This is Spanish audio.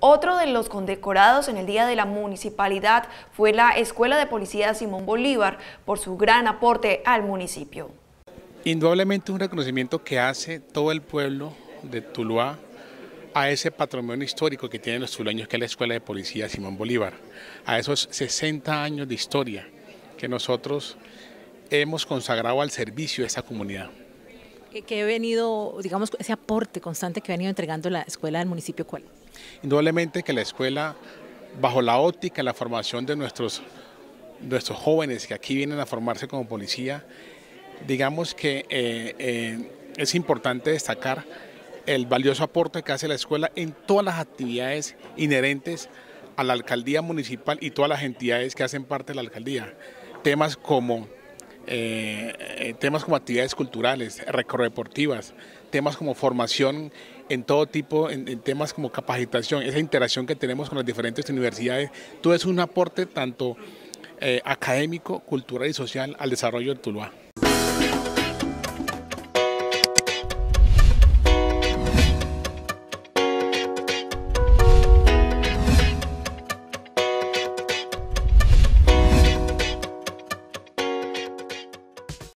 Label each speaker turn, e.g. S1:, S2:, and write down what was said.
S1: Otro de los condecorados en el Día de la Municipalidad fue la Escuela de Policía Simón Bolívar por su gran aporte al municipio.
S2: Indudablemente un reconocimiento que hace todo el pueblo de Tuluá a ese patrimonio histórico que tienen los tulueños, que es la Escuela de Policía Simón Bolívar, a esos 60 años de historia que nosotros hemos consagrado al servicio de esa comunidad.
S3: ¿Qué, he venido, digamos, ese aporte constante que ha venido entregando la escuela del municipio cuál?
S2: Indudablemente que la escuela, bajo la óptica, la formación de nuestros, nuestros jóvenes que aquí vienen a formarse como policía, digamos que eh, eh, es importante destacar el valioso aporte que hace la escuela en todas las actividades inherentes a la alcaldía municipal y todas las entidades que hacen parte de la alcaldía. Temas como eh, temas como actividades culturales, deportivas, temas como formación en todo tipo, en, temas como capacitación, esa interacción que tenemos con las diferentes universidades, todo es un aporte tanto académico, cultural y social al desarrollo del Tuluá.